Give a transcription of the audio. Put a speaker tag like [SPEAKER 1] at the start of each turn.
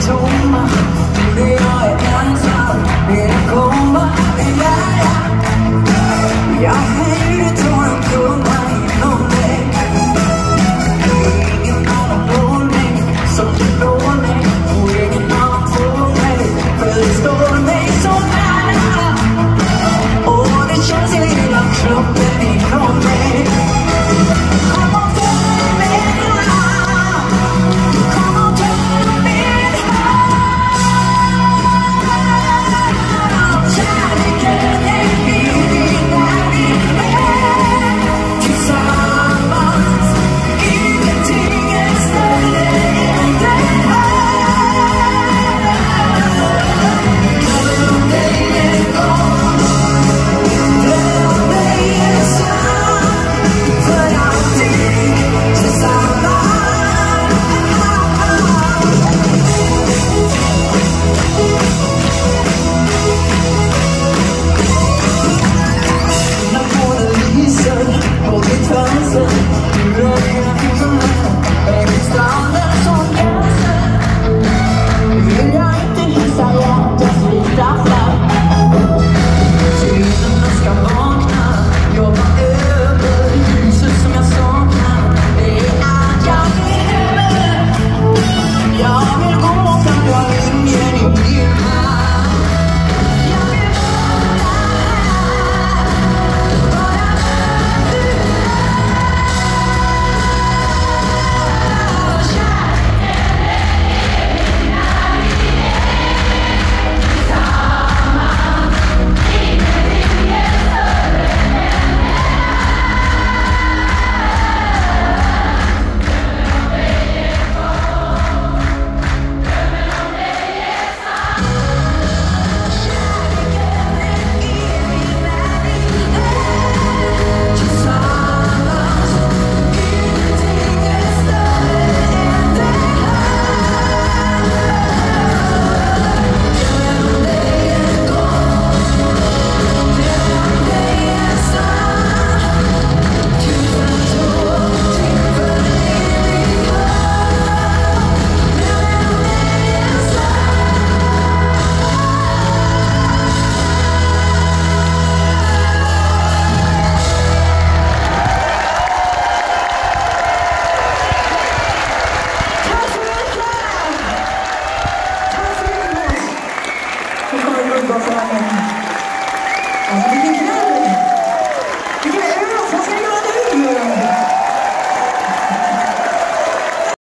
[SPEAKER 1] told my